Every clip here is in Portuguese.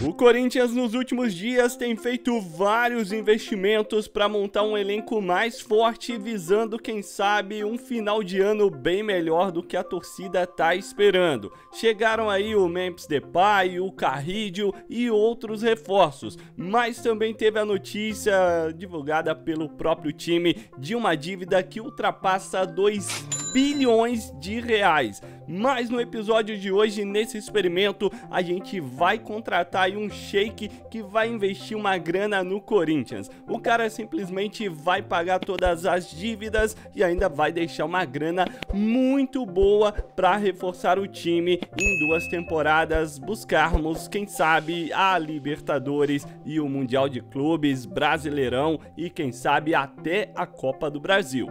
O Corinthians nos últimos dias tem feito vários investimentos para montar um elenco mais forte, visando, quem sabe, um final de ano bem melhor do que a torcida tá esperando. Chegaram aí o Memphis Depay, o Carrídio e outros reforços, mas também teve a notícia divulgada pelo próprio time de uma dívida que ultrapassa 2 bilhões de reais. Mas no episódio de hoje, nesse experimento, a gente vai contratar um shake que vai investir uma grana no Corinthians. O cara simplesmente vai pagar todas as dívidas e ainda vai deixar uma grana muito boa para reforçar o time em duas temporadas, buscarmos, quem sabe, a Libertadores e o Mundial de Clubes, Brasileirão e quem sabe até a Copa do Brasil.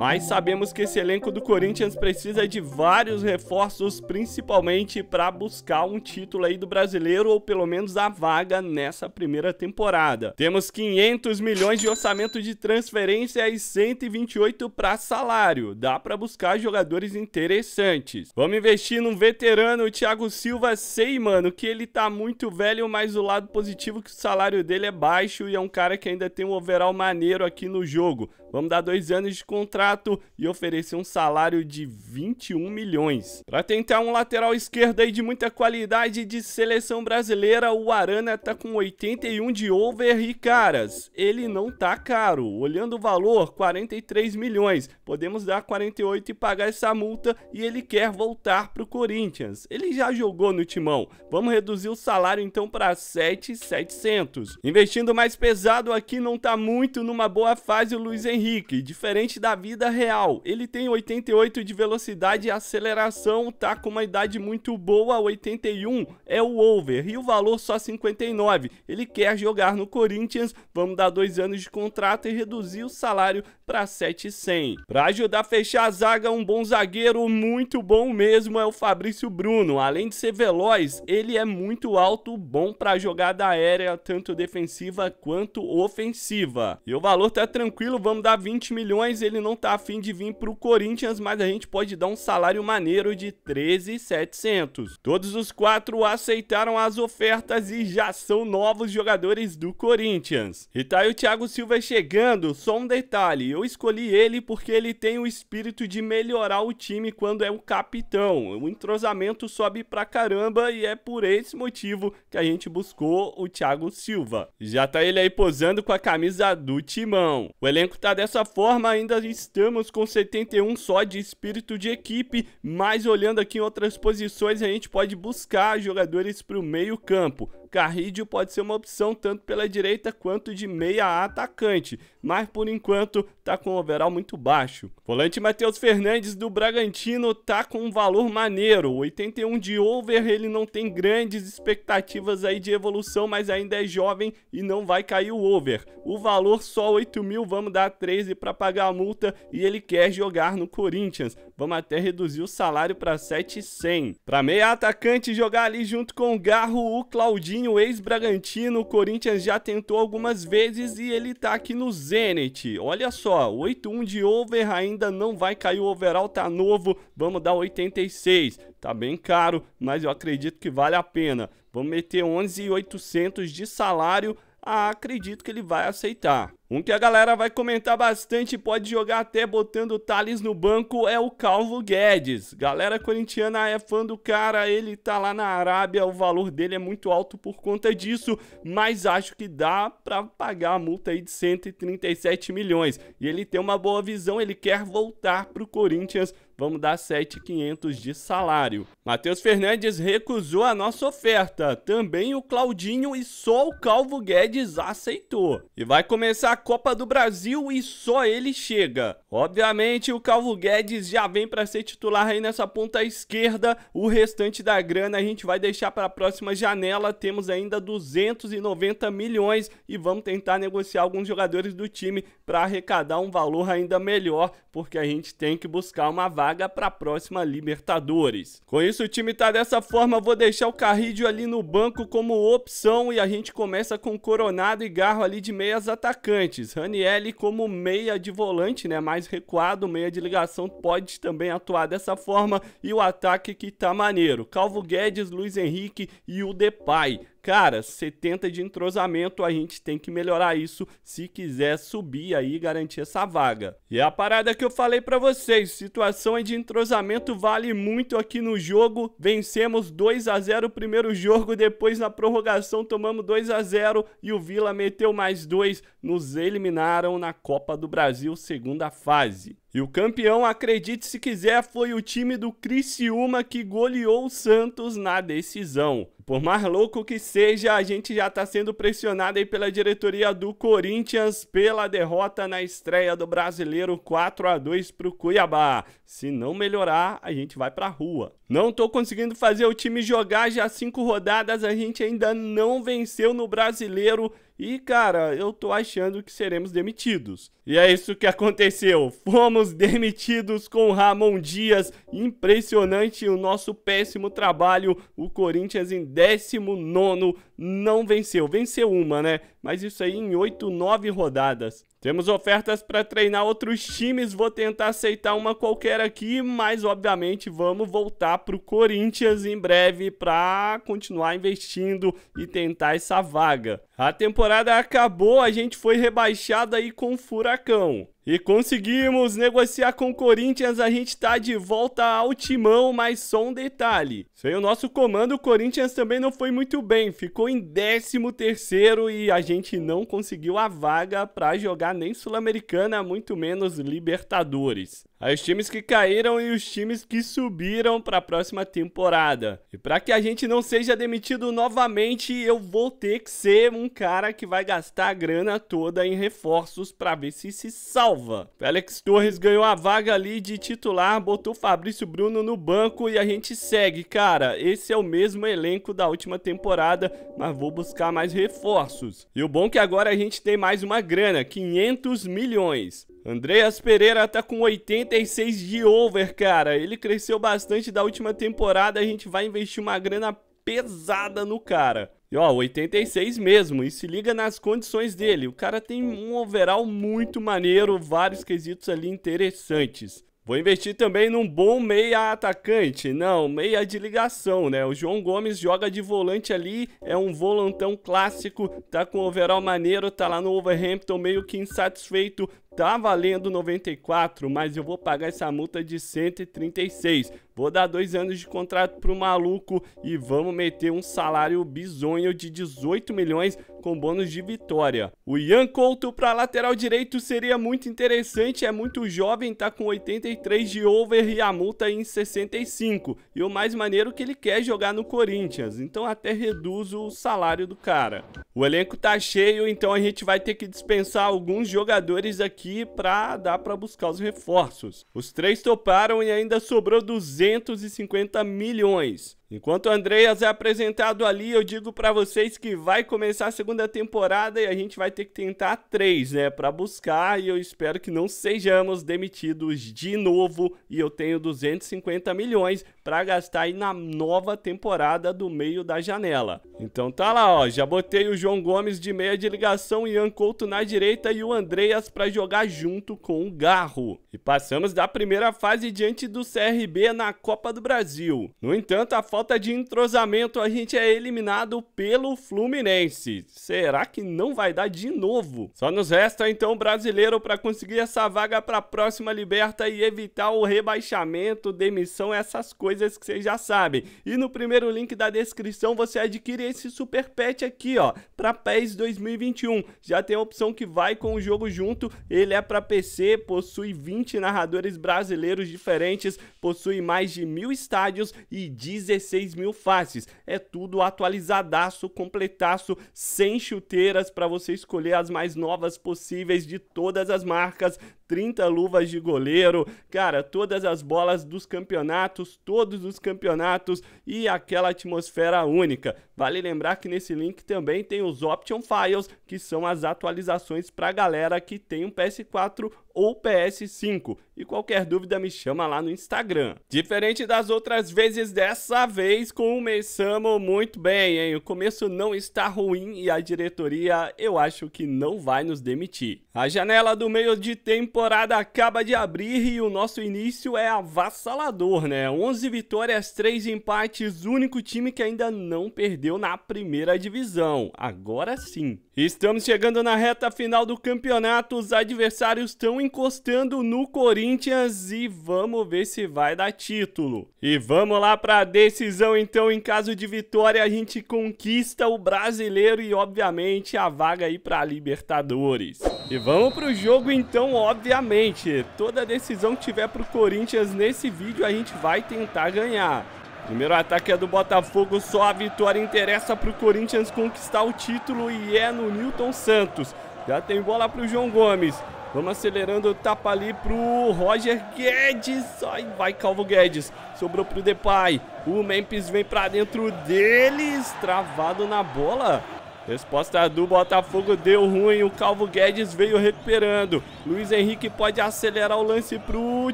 Mas sabemos que esse elenco do Corinthians precisa de vários reforços, principalmente para buscar um título aí do brasileiro ou pelo menos a vaga nessa primeira temporada. Temos 500 milhões de orçamento de transferência e 128 para salário. Dá para buscar jogadores interessantes. Vamos investir num veterano, o Thiago Silva, sei, mano, que ele tá muito velho, mas o lado positivo é que o salário dele é baixo e é um cara que ainda tem um overall maneiro aqui no jogo. Vamos dar dois anos de contrato e oferecer um salário de 21 milhões. Para tentar um lateral esquerdo aí de muita qualidade de seleção brasileira, o Arana tá com 81 de over e caras, ele não tá caro. Olhando o valor, 43 milhões. Podemos dar 48 e pagar essa multa e ele quer voltar pro Corinthians. Ele já jogou no Timão. Vamos reduzir o salário então para 7,700. Investindo mais pesado aqui não tá muito numa boa fase o Luiz Henrique Henrique, diferente da vida real, ele tem 88 de velocidade e aceleração, tá com uma idade muito boa, 81 é o over e o valor só 59. Ele quer jogar no Corinthians, vamos dar dois anos de contrato e reduzir o salário para 700. Para ajudar a fechar a zaga, um bom zagueiro, muito bom mesmo, é o Fabrício Bruno. Além de ser veloz, ele é muito alto, bom para jogada aérea, tanto defensiva quanto ofensiva. E o valor tá tranquilo, vamos dar dar 20 milhões, ele não tá afim de vir pro Corinthians, mas a gente pode dar um salário maneiro de 13,700. Todos os quatro aceitaram as ofertas e já são novos jogadores do Corinthians. E tá aí o Thiago Silva chegando, só um detalhe, eu escolhi ele porque ele tem o espírito de melhorar o time quando é o capitão. O entrosamento sobe pra caramba e é por esse motivo que a gente buscou o Thiago Silva. Já tá ele aí posando com a camisa do Timão. O elenco tá dessa forma, ainda estamos com 71 só de espírito de equipe, mas olhando aqui em outras posições, a gente pode buscar jogadores para o meio campo. Carrídio pode ser uma opção tanto pela direita quanto de meia atacante, mas por enquanto tá com um overall muito baixo. Volante Matheus Fernandes do Bragantino tá com um valor maneiro, 81 de over, ele não tem grandes expectativas aí de evolução, mas ainda é jovem e não vai cair o over. O valor só 8 mil, vamos dar 13 para pagar a multa e ele quer jogar no Corinthians. Vamos até reduzir o salário para 700. Para meia atacante jogar ali junto com o Garro, o Claudinho o ex-Bragantino, o Corinthians já tentou algumas vezes e ele tá aqui no Zenit. Olha só, 8-1 de over, ainda não vai cair o overall, tá novo, vamos dar 86. Tá bem caro, mas eu acredito que vale a pena. Vamos meter 11,800 de salário, ah, acredito que ele vai aceitar. Um que a galera vai comentar bastante e pode jogar até botando o Thales no banco é o Calvo Guedes. Galera corintiana é fã do cara, ele tá lá na Arábia, o valor dele é muito alto por conta disso, mas acho que dá pra pagar a multa aí de 137 milhões. E ele tem uma boa visão, ele quer voltar pro Corinthians vamos dar 7.500 de salário. Matheus Fernandes recusou a nossa oferta, também o Claudinho e só o Calvo Guedes aceitou. E vai começar Copa do Brasil e só ele chega. Obviamente, o Calvo Guedes já vem para ser titular aí nessa ponta esquerda. O restante da grana a gente vai deixar para a próxima janela. Temos ainda 290 milhões e vamos tentar negociar alguns jogadores do time para arrecadar um valor ainda melhor, porque a gente tem que buscar uma vaga para a próxima Libertadores. Com isso, o time tá dessa forma. Vou deixar o Carrídio ali no banco como opção e a gente começa com Coronado e Garro ali de meias atacantes atacantes. Ranielli como meia de volante, né, mais recuado, meia de ligação, pode também atuar dessa forma. E o ataque que tá maneiro. Calvo Guedes, Luiz Henrique e o Depay. Cara, 70 de entrosamento, a gente tem que melhorar isso se quiser subir aí e garantir essa vaga. E a parada que eu falei para vocês, situação de entrosamento vale muito aqui no jogo. Vencemos 2 a 0 o primeiro jogo, depois na prorrogação tomamos 2 a 0 e o Vila meteu mais dois, nos eliminaram na Copa do Brasil, segunda fase. E o campeão, acredite se quiser, foi o time do Criciúma que goleou o Santos na decisão. Por mais louco que seja, a gente já está sendo pressionado aí pela diretoria do Corinthians pela derrota na estreia do Brasileiro 4 a 2 para o Cuiabá. Se não melhorar, a gente vai para a rua. Não tô conseguindo fazer o time jogar já cinco rodadas, a gente ainda não venceu no Brasileiro e, cara, eu tô achando que seremos demitidos. E é isso que aconteceu. Fomos demitidos com Ramon Dias. Impressionante o nosso péssimo trabalho. O Corinthians em 19 não venceu. Venceu uma, né? Mas isso aí em 8, 9 rodadas. Temos ofertas para treinar outros times, vou tentar aceitar uma qualquer aqui, mas obviamente vamos voltar para o Corinthians em breve para continuar investindo e tentar essa vaga. A temporada acabou, a gente foi rebaixado aí com o Furacão. E conseguimos negociar com o Corinthians, a gente tá de volta ao timão, mas só um detalhe. Sem o nosso comando, o Corinthians também não foi muito bem, ficou em 13 terceiro e a gente não conseguiu a vaga para jogar nem Sul-Americana, muito menos Libertadores. Aí os times que caíram e os times que subiram para a próxima temporada. E para que a gente não seja demitido novamente, eu vou ter que ser um cara que vai gastar a grana toda em reforços para ver se se salva. Félix Torres ganhou a vaga ali de titular, botou Fabrício Bruno no banco e a gente segue, cara. Esse é o mesmo elenco da última temporada, mas vou buscar mais reforços. E o bom é que agora a gente tem mais uma grana, 500 milhões. Andreas Pereira tá com 86 de over, cara. Ele cresceu bastante da última temporada. A gente vai investir uma grana pesada no cara. E ó, 86 mesmo, e se liga nas condições dele. O cara tem um overall muito maneiro, vários quesitos ali interessantes. Vou investir também num bom meia atacante. Não, meia de ligação, né? O João Gomes joga de volante ali, é um volantão clássico, tá com overall maneiro, tá lá no Overhampton meio que insatisfeito, tá valendo 94, mas eu vou pagar essa multa de 136. Vou dar dois anos de contrato pro maluco e vamos meter um salário bizonho de 18 milhões com bônus de vitória. O Ian Couto para lateral direito seria muito interessante, é muito jovem, tá com 83 de over e a multa em 65. E o mais maneiro é que ele quer jogar no Corinthians, então até reduz o salário do cara. O elenco tá cheio, então a gente vai ter que dispensar alguns jogadores aqui aqui para dar para buscar os reforços. Os três toparam e ainda sobrou 250 milhões. Enquanto o Andreas é apresentado ali, eu digo para vocês que vai começar a segunda temporada e a gente vai ter que tentar três, né, para buscar e eu espero que não sejamos demitidos de novo e eu tenho 250 milhões para gastar aí na nova temporada do meio da janela. Então tá lá, ó, já botei o João Gomes de meia de ligação, Ian Couto na direita e o Andreas para jogar junto com o Garro. E passamos da primeira fase diante do CRB na Copa do Brasil. No entanto, a falta de entrosamento, a gente é eliminado pelo Fluminense. Será que não vai dar de novo? Só nos resta então o brasileiro para conseguir essa vaga para a próxima Liberta e evitar o rebaixamento, demissão, essas coisas que vocês já sabem. E no primeiro link da descrição você adquire esse super pet aqui, ó, para PES 2021. Já tem a opção que vai com o jogo junto, ele é para PC, possui 20 narradores brasileiros diferentes, possui mais de mil estádios e 16 16 mil faces. É tudo atualizadaço, completaço, sem chuteiras para você escolher as mais novas possíveis de todas as marcas 30 luvas de goleiro, cara, todas as bolas dos campeonatos, todos os campeonatos e aquela atmosfera única. Vale lembrar que nesse link também tem os Option Files, que são as atualizações para galera que tem um PS4 ou PS5. E qualquer dúvida me chama lá no Instagram. Diferente das outras vezes, dessa vez começamos muito bem, hein? O começo não está ruim e a diretoria eu acho que não vai nos demitir. A janela do meio de temporada acaba de abrir e o nosso início é avassalador, né? 11 vitórias, 3 empates, único time que ainda não perdeu na primeira divisão. Agora sim. Estamos chegando na reta final do campeonato, os adversários estão encostando no Corinthians e vamos ver se vai dar título. E vamos lá para a decisão então, em caso de vitória a gente conquista o brasileiro e obviamente a vaga aí para Libertadores. E vamos pro jogo então, obviamente. Toda decisão que tiver pro Corinthians nesse vídeo a gente vai tentar ganhar. Primeiro ataque é do Botafogo, só a vitória interessa pro Corinthians conquistar o título e é no Newton Santos. Já tem bola pro João Gomes. Vamos acelerando, tapa ali pro Roger Guedes. Ai, vai Calvo Guedes. Sobrou pro Depay. O Memphis vem pra dentro deles. Travado na bola. Resposta do Botafogo deu ruim, o Calvo Guedes veio recuperando. Luiz Henrique pode acelerar o lance pro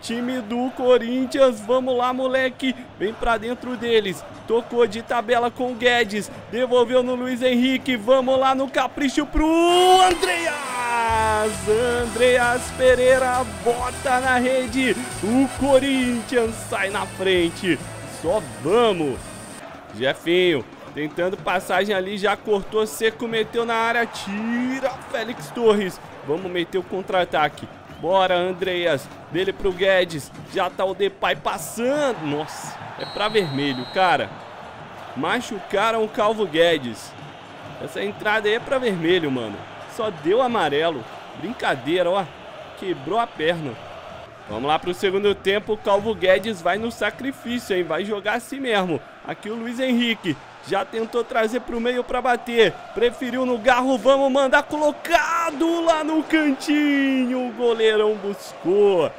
time do Corinthians. Vamos lá, moleque. Vem pra dentro deles. Tocou de tabela com o Guedes. Devolveu no Luiz Henrique. Vamos lá no capricho pro Andreas. Andreas Pereira bota na rede. O Corinthians sai na frente. Só vamos. Jefinho Tentando passagem ali, já cortou seco, meteu na área, tira Félix Torres. Vamos meter o contra-ataque. Bora, Andreas. Dele pro Guedes. Já tá o Depay passando. Nossa, é pra vermelho, cara. Machucaram o Calvo Guedes. Essa entrada aí é pra vermelho, mano. Só deu amarelo. Brincadeira, ó. Quebrou a perna. Vamos lá pro segundo tempo. O Calvo Guedes vai no sacrifício, hein? Vai jogar assim mesmo. Aqui o Luiz Henrique. Já tentou trazer para o meio para bater. Preferiu no garro. Vamos mandar colocado lá no cantinho. O goleirão buscou.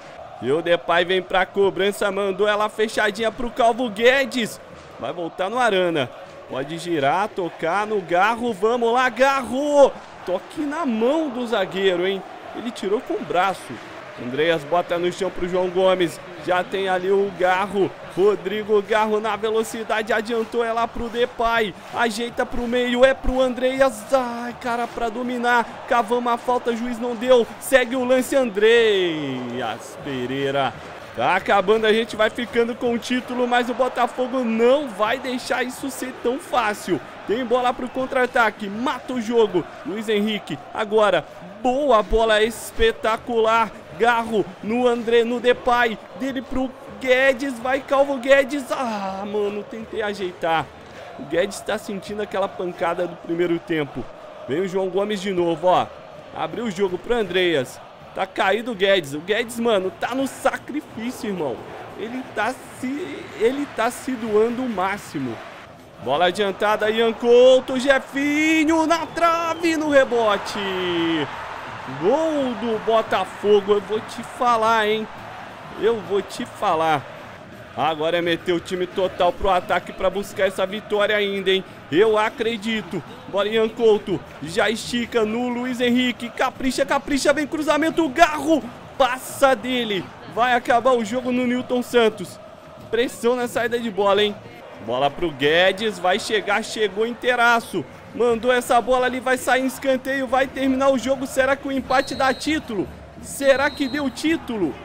E o Depay vem para a cobrança. Mandou ela fechadinha para o Calvo Guedes. Vai voltar no Arana. Pode girar, tocar no garro. Vamos lá, garro. Toque na mão do zagueiro, hein? Ele tirou com o braço. Andreas bota no chão pro João Gomes. Já tem ali o Garro. Rodrigo Garro na velocidade. Adiantou ela pro Depay. Ajeita pro meio. É pro Andreas. Ai, cara, pra dominar. Cavamos a falta. Juiz não deu. Segue o lance Andreas Pereira. Tá acabando, a gente vai ficando com o título, mas o Botafogo não vai deixar isso ser tão fácil. Tem bola pro contra-ataque, mata o jogo. Luiz Henrique, agora, boa bola espetacular. Garro no André, no Depay, dele pro Guedes, vai Calvo Guedes. Ah, mano, tentei ajeitar. O Guedes tá sentindo aquela pancada do primeiro tempo. Vem o João Gomes de novo, ó. Abriu o jogo pro Andreas. Tá caído o Guedes. O Guedes, mano, tá no sacrifício, irmão. Ele tá se, ele tá se doando o máximo. Bola adiantada, Ian Couto, Jefinho na trave, no rebote. Gol do Botafogo, eu vou te falar, hein? Eu vou te falar. Agora é meter o time total pro ataque para buscar essa vitória ainda, hein? Eu acredito. Bora, Ian Couto. Já estica no Luiz Henrique. Capricha, capricha, vem cruzamento. Garro. Passa dele. Vai acabar o jogo no Newton Santos. Pressão na saída de bola, hein? Bola pro Guedes. Vai chegar, chegou inteiraço. Mandou essa bola ali, vai sair em escanteio, vai terminar o jogo. Será que o empate dá título? Será que deu título?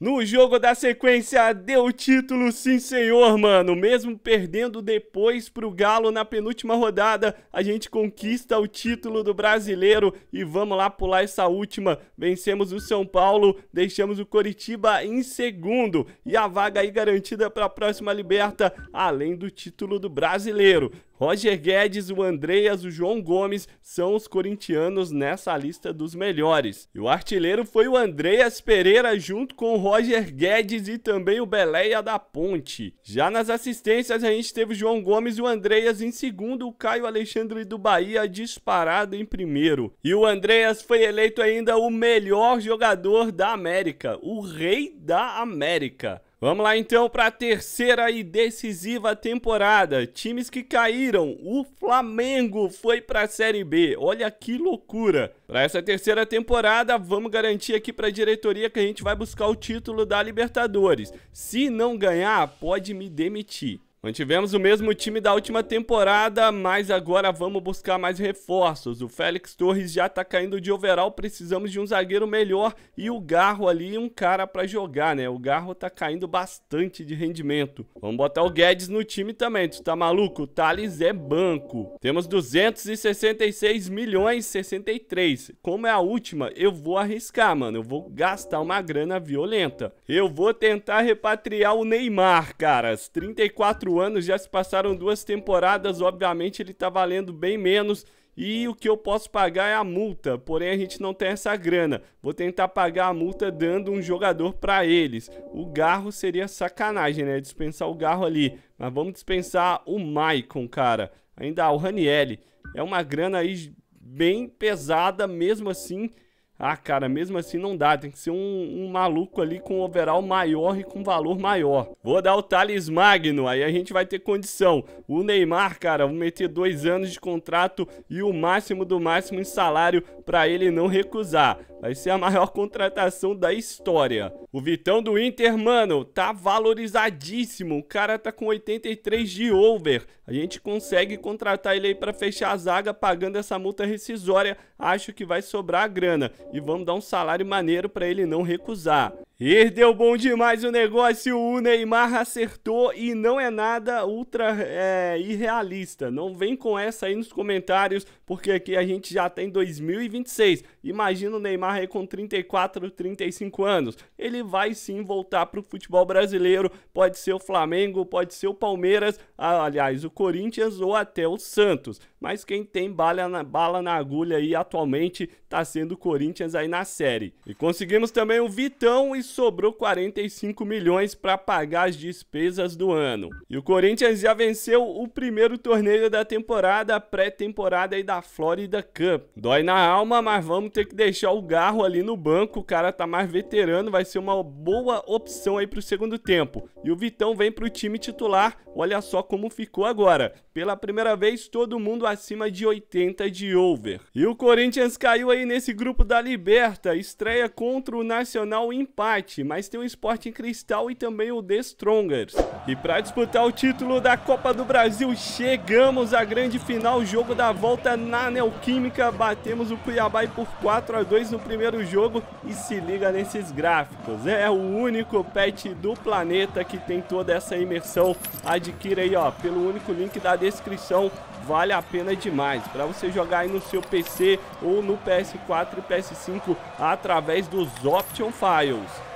No jogo da sequência, deu título sim senhor, mano. Mesmo perdendo depois pro Galo na penúltima rodada, a gente conquista o título do brasileiro e vamos lá pular essa última. Vencemos o São Paulo, deixamos o Coritiba em segundo e a vaga aí garantida para a próxima liberta, além do título do brasileiro. Roger Guedes, o Andreas, o João Gomes são os corintianos nessa lista dos melhores. E o artilheiro foi o Andreas Pereira junto com o Roger Guedes e também o Beleia da Ponte. Já nas assistências a gente teve o João Gomes e o Andreas em segundo, o Caio Alexandre do Bahia disparado em primeiro. E o Andreas foi eleito ainda o melhor jogador da América, o rei da América. Vamos lá então para a terceira e decisiva temporada. Times que caíram. O Flamengo foi para a Série B. Olha que loucura. Para essa terceira temporada, vamos garantir aqui para a diretoria que a gente vai buscar o título da Libertadores. Se não ganhar, pode me demitir. Mantivemos o mesmo time da última temporada, mas agora vamos buscar mais reforços. O Félix Torres já tá caindo de overall, precisamos de um zagueiro melhor e o Garro ali, um cara para jogar, né? O Garro tá caindo bastante de rendimento. Vamos botar o Guedes no time também, tu tá maluco? O Thales é banco. Temos 266 milhões 63. Como é a última, eu vou arriscar, mano. Eu vou gastar uma grana violenta. Eu vou tentar repatriar o Neymar, caras. 34 quatro anos, já se passaram duas temporadas, obviamente ele tá valendo bem menos e o que eu posso pagar é a multa, porém a gente não tem essa grana. Vou tentar pagar a multa dando um jogador para eles. O Garro seria sacanagem, né? Dispensar o Garro ali. Mas vamos dispensar o Maicon, cara. Ainda o Ranielli. É uma grana aí bem pesada, mesmo assim ah, cara, mesmo assim não dá. Tem que ser um, um, maluco ali com overall maior e com valor maior. Vou dar o Thales Magno, aí a gente vai ter condição. O Neymar, cara, vou meter dois anos de contrato e o máximo do máximo em salário para ele não recusar. Vai ser a maior contratação da história. O Vitão do Inter, mano, tá valorizadíssimo. O cara tá com 83 de over. A gente consegue contratar ele aí pra fechar a zaga pagando essa multa rescisória. Acho que vai sobrar grana. E vamos dar um salário maneiro pra ele não recusar. E deu bom demais o negócio, o Neymar acertou e não é nada ultra é, irrealista. Não vem com essa aí nos comentários, porque aqui a gente já tem 2026. Imagina o Neymar aí com 34, 35 anos. Ele vai sim voltar para o futebol brasileiro, pode ser o Flamengo, pode ser o Palmeiras, aliás, o Corinthians ou até o Santos. Mas quem tem bala na, bala na agulha aí atualmente está sendo o Corinthians aí na série. E conseguimos também o Vitão e sobrou 45 milhões para pagar as despesas do ano. E o Corinthians já venceu o primeiro torneio da temporada, pré-temporada aí da Florida Cup. Dói na alma, mas vamos ter que deixar o Garro ali no banco, o cara tá mais veterano, vai ser uma boa opção aí pro segundo tempo. E o Vitão vem pro time titular, olha só como ficou agora. Pela primeira vez, todo mundo acima de 80 de over. E o Corinthians caiu aí nesse grupo da Liberta, estreia contra o Nacional empate mas tem o Sporting Cristal e também o The Strongers. E para disputar o título da Copa do Brasil, chegamos à grande final, jogo da volta na Neoquímica, batemos o Cuiabá por 4 a 2 no primeiro jogo e se liga nesses gráficos. É o único pet do planeta que tem toda essa imersão. Adquira aí, ó, pelo único link da descrição vale a pena demais para você jogar aí no seu PC ou no PS4 e PS5 através dos Option Files.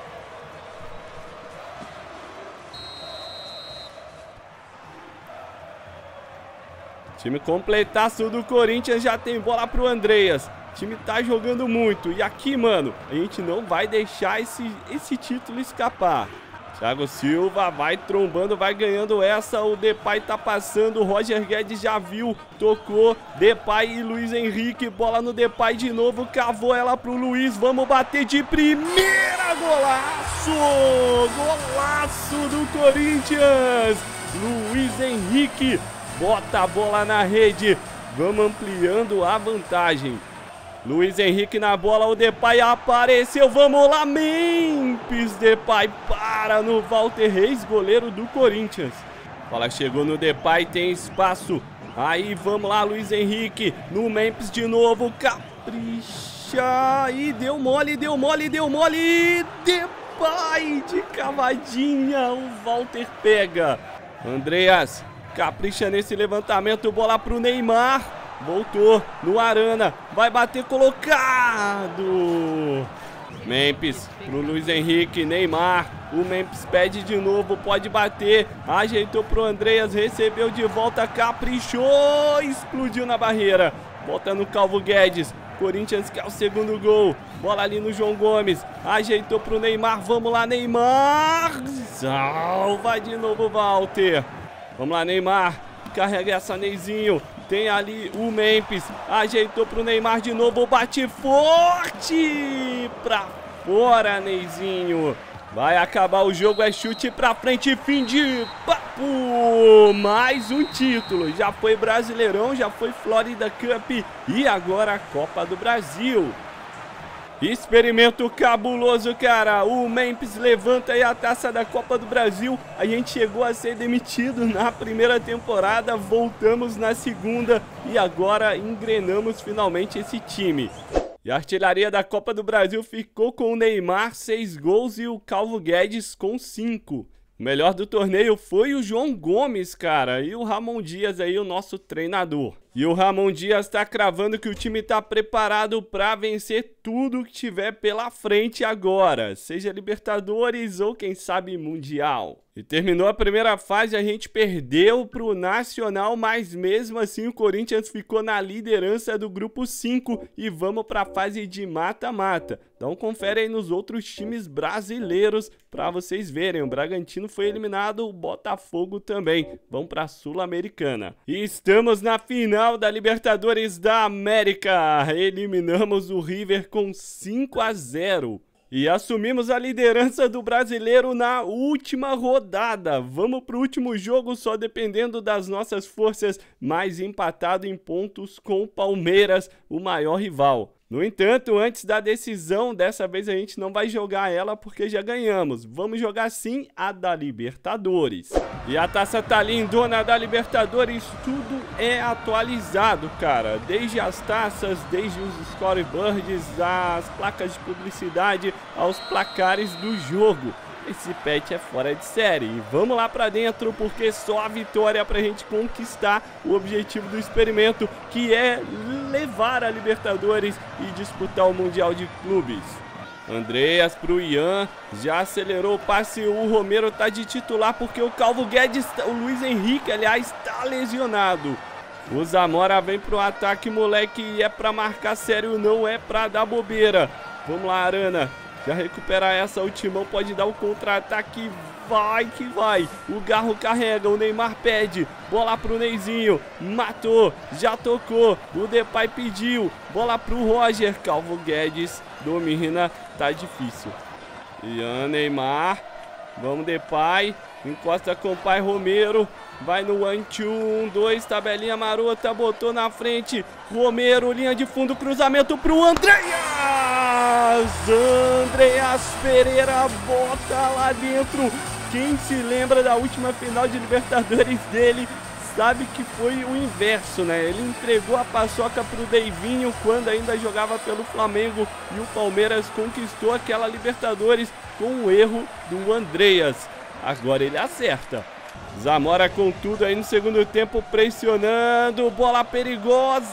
Time completaço do Corinthians já tem bola pro Andreas. O time tá jogando muito. E aqui, mano, a gente não vai deixar esse, esse título escapar. Thiago Silva vai trombando, vai ganhando essa. O Depay tá passando. O Roger Guedes já viu, tocou. Depay e Luiz Henrique. Bola no Depay de novo. Cavou ela pro Luiz. Vamos bater de primeira. Golaço! Golaço do Corinthians! Luiz Henrique bota a bola na rede. Vamos ampliando a vantagem. Luiz Henrique na bola, o Depay apareceu, vamos lá, Memphis Depay para no Walter Reis, goleiro do Corinthians. Bola chegou no Depay, tem espaço, aí vamos lá, Luiz Henrique, no Memphis de novo, capricha, e deu mole, deu mole, deu mole, Depay de cavadinha, o Walter pega. Andreas, Capricha nesse levantamento, bola pro Neymar. Voltou no Arana, vai bater colocado. Memphis pro Luiz Henrique, Neymar. O Memphis pede de novo, pode bater. Ajeitou pro Andreas, recebeu de volta, caprichou, explodiu na barreira. Volta no Calvo Guedes. Corinthians quer o segundo gol. Bola ali no João Gomes. Ajeitou pro Neymar. Vamos lá, Neymar. Salva de novo, Walter. Vamos lá, Neymar. Carrega essa Neizinho. Tem ali o Memphis. Ajeitou pro Neymar de novo. Bate forte. Pra fora, Neizinho. Vai acabar o jogo, é chute pra frente, fim de papo! Mais um título, já foi Brasileirão, já foi Florida Cup e agora a Copa do Brasil. Experimento cabuloso, cara. O Memphis levanta aí a taça da Copa do Brasil. A gente chegou a ser demitido na primeira temporada, voltamos na segunda e agora engrenamos finalmente esse time. E a artilharia da Copa do Brasil ficou com o Neymar, 6 gols, e o Calvo Guedes com 5. O melhor do torneio foi o João Gomes, cara, e o Ramon Dias aí, o nosso treinador. E o Ramon Dias está cravando que o time está preparado para vencer tudo que tiver pela frente agora, seja Libertadores ou quem sabe Mundial. E terminou a primeira fase, a gente perdeu para o Nacional, mas mesmo assim o Corinthians ficou na liderança do grupo 5 e vamos para fase de mata-mata. Então confere aí nos outros times brasileiros para vocês verem. O Bragantino foi eliminado, o Botafogo também. Vamos para a Sul-Americana. E estamos na final da Libertadores da América. Eliminamos o River com 5 a 0. E assumimos a liderança do brasileiro na última rodada. Vamos para o último jogo, só dependendo das nossas forças, mas empatado em pontos com o Palmeiras, o maior rival. No entanto, antes da decisão, dessa vez a gente não vai jogar ela porque já ganhamos. Vamos jogar sim a da Libertadores. E a taça tá lindona da Libertadores, tudo é atualizado, cara. Desde as taças, desde os scoreboards, as placas de publicidade, aos placares do jogo. Esse pet é fora de série. E vamos lá pra dentro, porque só a vitória pra gente conquistar o objetivo do experimento, que é levar a Libertadores e disputar o Mundial de Clubes. Andreas pro Ian, já acelerou o passe, o Romero tá de titular porque o Calvo Guedes, o Luiz Henrique, aliás, tá lesionado. O Zamora vem pro ataque, moleque, e é pra marcar sério, não é pra dar bobeira. Vamos lá, Arana. Já recuperar essa, o Timão pode dar o contra-ataque. Vai que vai. O Garro carrega, o Neymar pede. Bola pro Neizinho. Matou, já tocou. O Depay pediu. Bola pro Roger. Calvo Guedes domina. Tá difícil. Ian Neymar. Vamos Depay. Encosta com o pai Romero. Vai no 1, 2, 1, 2, tabelinha marota, botou na frente. Romero, linha de fundo, cruzamento pro Andreas! Pereira bota lá dentro. Quem se lembra da última final de Libertadores dele sabe que foi o inverso, né? Ele entregou a paçoca pro Deivinho quando ainda jogava pelo Flamengo e o Palmeiras conquistou aquela Libertadores com o erro do Andreas. Agora ele acerta. Zamora com tudo aí no segundo tempo, pressionando. Bola perigosa.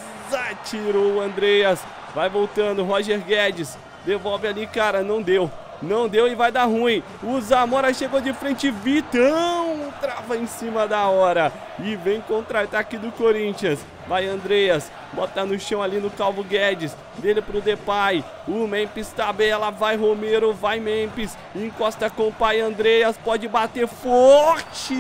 Tirou o Andreas. Vai voltando. Roger Guedes. Devolve ali, cara. Não deu. Não deu e vai dar ruim. O Zamora chegou de frente. Vitão trava em cima da hora. E vem contra-ataque do Corinthians. Vai Andreas. Bota no chão ali no Calvo Guedes. Dele pro Depay. O Memphis tabela. Vai Romero. Vai Memphis. Encosta com o pai Andreas. Pode bater forte.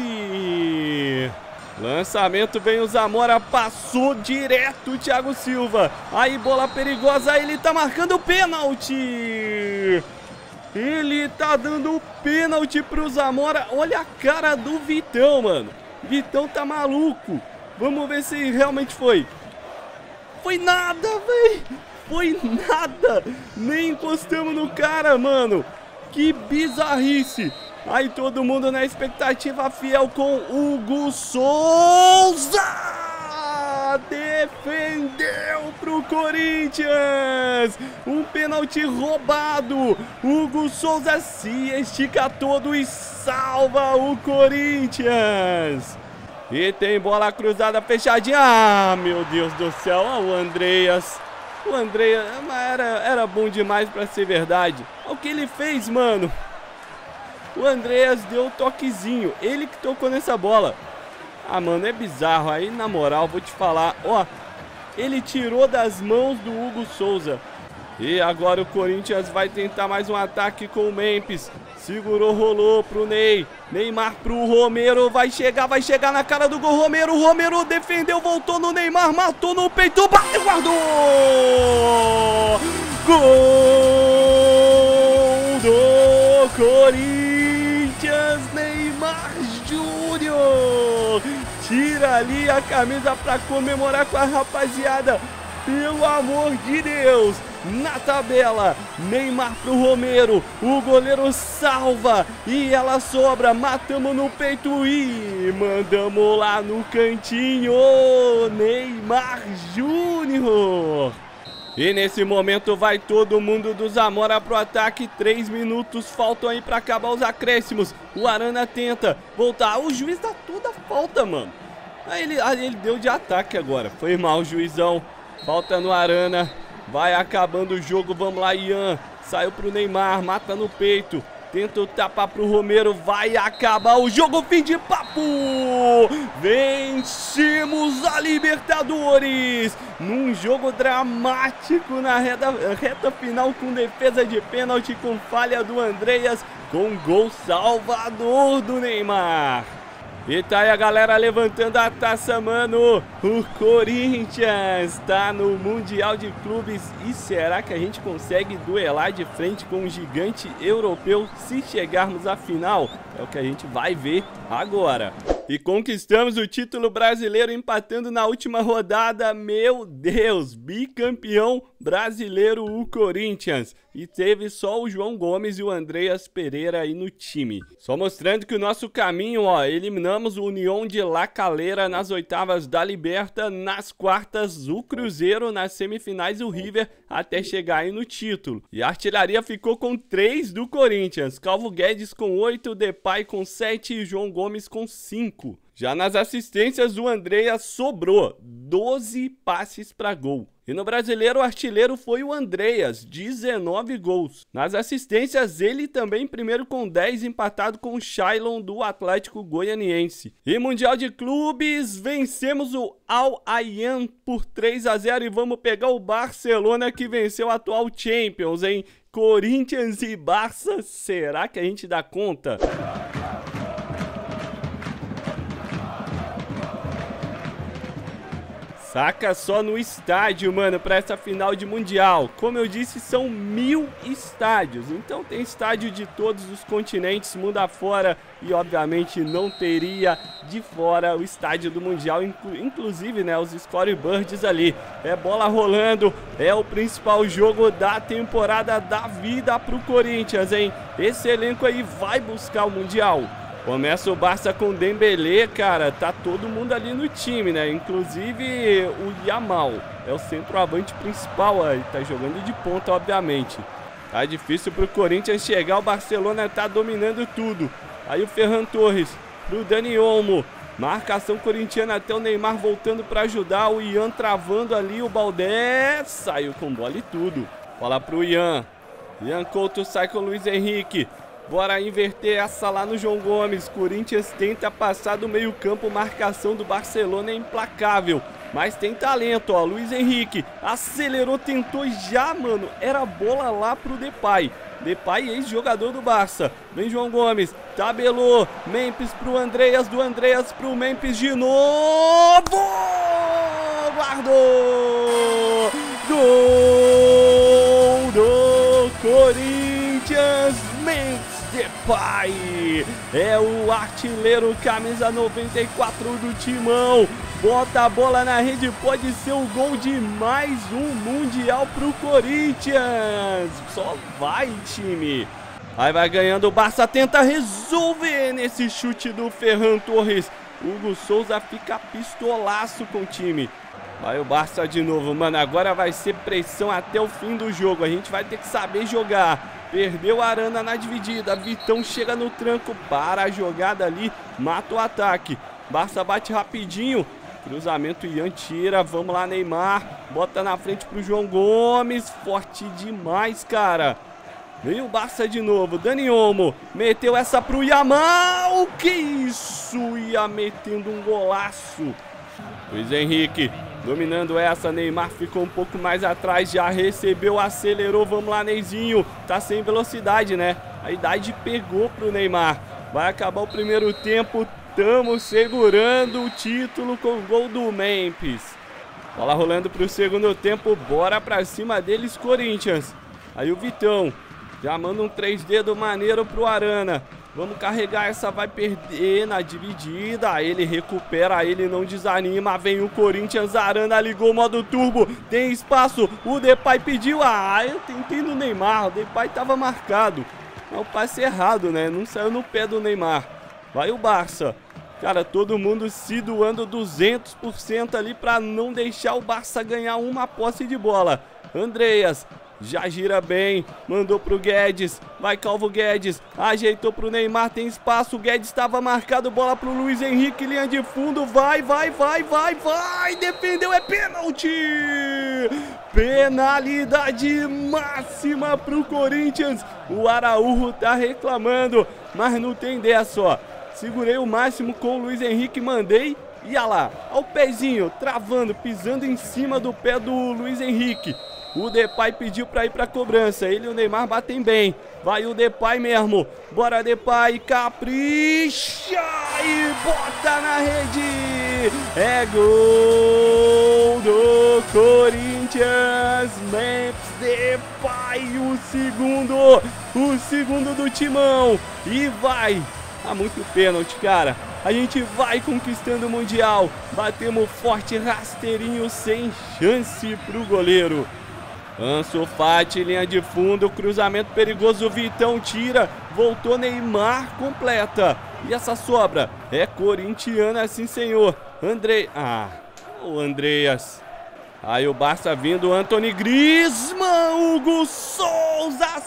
Lançamento vem o Zamora, passou direto o Thiago Silva. Aí bola perigosa, ele tá marcando o pênalti. Ele tá dando o pênalti pro Zamora. Olha a cara do Vitão, mano. Vitão tá maluco. Vamos ver se realmente foi. Foi nada, velho. Foi nada. Nem encostamos no cara, mano. Que bizarrice. Aí todo mundo na expectativa fiel com Hugo Souza. Defendeu pro Corinthians. Um pênalti roubado. Hugo Souza se estica todo e salva o Corinthians. E tem bola cruzada fechadinha. Ah, meu Deus do céu. Olha o Andreas. O Andreas era, era bom demais para ser verdade. Olha o que ele fez, mano. O Andreas deu um toquezinho. Ele que tocou nessa bola. Ah, mano, é bizarro. Aí, na moral, vou te falar. Ó, ele tirou das mãos do Hugo Souza. E agora o Corinthians vai tentar mais um ataque com o Memphis. Segurou, rolou pro Ney. Neymar pro Romero. Vai chegar, vai chegar na cara do gol. Romero, Romero defendeu, voltou no Neymar, matou no peito, bateu, guardou! Gol do Corinthians, Tira ali a camisa pra comemorar com a rapaziada. Pelo amor de Deus na tabela. Neymar pro Romero. O goleiro salva. E ela sobra. Matamos no peito e mandamos lá no cantinho. Neymar Júnior. E nesse momento vai todo mundo do Zamora pro ataque. Três minutos faltam aí para acabar os acréscimos. O Arana tenta voltar. O juiz dá toda falta, mano. Aí ele, aí ele deu de ataque agora. Foi mal, juizão. Falta no Arana. Vai acabando o jogo, vamos lá, Ian. Saiu pro Neymar, mata no peito. Tenta tapar pro Romero, vai acabar o jogo, fim de papo! Vencemos a Libertadores! Num jogo dramático na reta, reta final com defesa de pênalti, com falha do Andreas, com gol salvador do Neymar. E tá aí a galera levantando a taça, mano. O Corinthians tá no Mundial de Clubes. E será que a gente consegue duelar de frente com um gigante europeu se chegarmos à final? É o que a gente vai ver agora. E conquistamos o título brasileiro empatando na última rodada. Meu Deus, bicampeão brasileiro o Corinthians. E teve só o João Gomes e o Andreas Pereira aí no time. Só mostrando que o nosso caminho, ó, eliminamos o União de La Calera nas oitavas da Liberta, nas quartas o Cruzeiro, nas semifinais o River, até chegar aí no título. E a artilharia ficou com 3 do Corinthians, Calvo Guedes com 8, Depay com 7 e João Gomes com 5. Já nas assistências, o Andreia sobrou 12 passes para gol. E no brasileiro, o artilheiro foi o Andreas, 19 gols. Nas assistências, ele também primeiro com 10, empatado com o Shailon do Atlético Goianiense. E Mundial de Clubes, vencemos o Al Ayan por 3 a 0 e vamos pegar o Barcelona que venceu o atual Champions, hein? Corinthians e Barça, será que a gente dá conta? Saca só no estádio, mano, para essa final de Mundial. Como eu disse, são mil estádios. Então tem estádio de todos os continentes, mundo afora. E obviamente não teria de fora o estádio do Mundial. Inclusive, né, os Birds ali. É bola rolando, é o principal jogo da temporada da vida pro Corinthians, hein? Esse elenco aí vai buscar o Mundial. Começa o Barça com Dembélé, cara, tá todo mundo ali no time, né? Inclusive o Yamal, é o centroavante principal aí, tá jogando de ponta, obviamente. Tá difícil pro Corinthians chegar, o Barcelona tá dominando tudo. Aí o Ferran Torres pro Dani Olmo. Marcação corintiana até o Neymar voltando para ajudar, o Ian travando ali, o Baldé saiu com bola e tudo. Bola pro Ian. Ian Couto sai com o Luiz Henrique. Bora inverter essa lá no João Gomes. Corinthians tenta passar do meio campo. Marcação do Barcelona é implacável. Mas tem talento, ó. Luiz Henrique acelerou, tentou já, mano. Era bola lá pro Depay. Depay, ex-jogador do Barça. Vem João Gomes, tabelou. Memphis pro Andreas, do Andreas pro Memphis de novo. Guardou! Gol do Corinthians! Memphis Depay é o artilheiro camisa 94 do Timão. Bota a bola na rede, pode ser o gol de mais um Mundial pro Corinthians. Só vai, time. Aí vai ganhando o Barça, tenta resolver nesse chute do Ferran Torres. Hugo Souza fica pistolaço com o time. Vai o Barça de novo, mano. Agora vai ser pressão até o fim do jogo. A gente vai ter que saber jogar. Perdeu Arana na dividida. Vitão chega no tranco para a jogada ali. Mata o ataque. Barça bate rapidinho. Cruzamento Ian tira. Vamos lá, Neymar. Bota na frente pro João Gomes. Forte demais, cara. Veio o Barça de novo. Dani Olmo meteu essa pro Yamal. Que isso? Ia metendo um golaço. Luiz Henrique Dominando essa, Neymar ficou um pouco mais atrás, já recebeu, acelerou, vamos lá, Neizinho. Tá sem velocidade, né? A idade pegou pro Neymar. Vai acabar o primeiro tempo, estamos segurando o título com o gol do Memphis. Bola rolando pro segundo tempo, bora pra cima deles, Corinthians. Aí o Vitão, já manda um 3D do maneiro pro Arana. Vamos carregar essa, vai perder na dividida. Ele recupera, ele não desanima. Vem o Corinthians, Arana ligou o modo turbo. Tem espaço, o Depay pediu. Ah, eu tentei no Neymar, o Depay tava marcado. É o passe errado, né? Não saiu no pé do Neymar. Vai o Barça. Cara, todo mundo se doando 200% ali para não deixar o Barça ganhar uma posse de bola. Andreas já gira bem, mandou pro Guedes, vai Calvo Guedes, ajeitou pro Neymar, tem espaço, o Guedes estava marcado, bola pro Luiz Henrique, linha de fundo, vai, vai, vai, vai, vai, defendeu, é pênalti! Penalidade máxima pro Corinthians, o Araújo tá reclamando, mas não tem dessa, ó. Segurei o máximo com o Luiz Henrique, mandei e olha lá, ao pezinho, travando, pisando em cima do pé do Luiz Henrique. O Depay pediu para ir para cobrança. Ele e o Neymar batem bem. Vai o Depay mesmo. Bora Depay, capricha e bota na rede. É gol do Corinthians. Memphis Depay, o segundo, o segundo do Timão. E vai. Tá muito pênalti, cara. A gente vai conquistando o Mundial. Batemos forte, rasteirinho, sem chance pro goleiro. Ansu Fati, linha de fundo, cruzamento perigoso, Vitão tira, voltou Neymar, completa. E essa sobra é corintiana, sim senhor. André, ah, o Andreas. Aí o Barça vindo, Anthony Griezmann, Hugo Souza,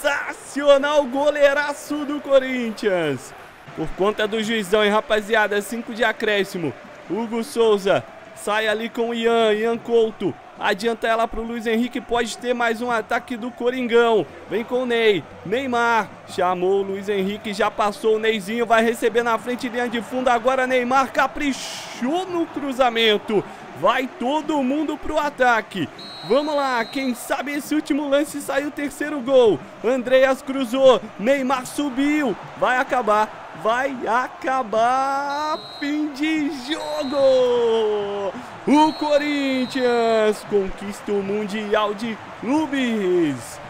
sensacional goleiraço do Corinthians. Por conta do juizão, hein, rapaziada, 5 de acréscimo. Hugo Souza sai ali com o Ian, Ian Couto. Adianta ela pro Luiz Henrique, pode ter mais um ataque do Coringão. Vem com o Ney. Neymar chamou o Luiz Henrique, já passou o Neyzinho, vai receber na frente, linha de fundo. Agora Neymar caprichou no cruzamento. Vai todo mundo pro ataque. Vamos lá, quem sabe esse último lance saiu o terceiro gol. Andreas cruzou, Neymar subiu. Vai acabar, vai acabar. Fim de jogo. O Corinthians conquista o Mundial de Clubes.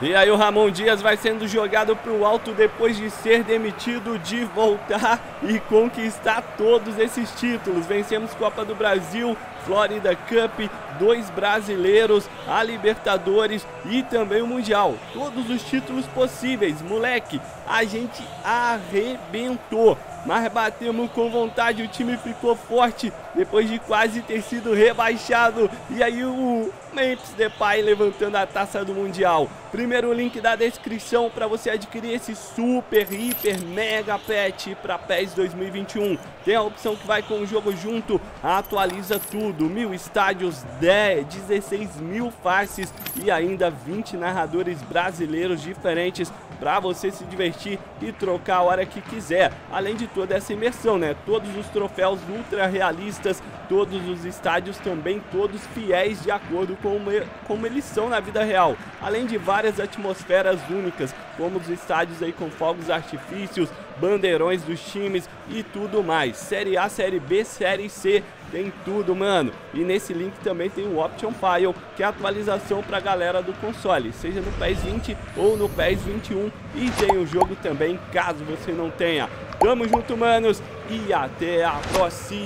E aí o Ramon Dias vai sendo jogado para o alto depois de ser demitido, de voltar e conquistar todos esses títulos. Vencemos Copa do Brasil, Florida Cup, dois brasileiros, a Libertadores e também o Mundial. Todos os títulos possíveis, moleque, a gente arrebentou mas batemos com vontade, o time ficou forte depois de quase ter sido rebaixado. E aí o Memphis Depay levantando a taça do Mundial. Primeiro link da descrição para você adquirir esse super, hiper, mega pet para PES 2021. Tem a opção que vai com o jogo junto, atualiza tudo, mil estádios, 10, 16 mil faces e ainda 20 narradores brasileiros diferentes para você se divertir e trocar a hora que quiser. Além de toda essa imersão, né? Todos os troféus ultra realistas, todos os estádios também todos fiéis de acordo com como eles são na vida real. Além de várias atmosferas únicas, como os estádios aí com fogos artifícios, bandeirões dos times e tudo mais. Série A, Série B, Série C, tem tudo, mano. E nesse link também tem o Option File, que é a atualização pra galera do console, seja no PES 20 ou no PES 21. E tem o jogo também, caso você não tenha. Tamo junto, manos, e até a próxima!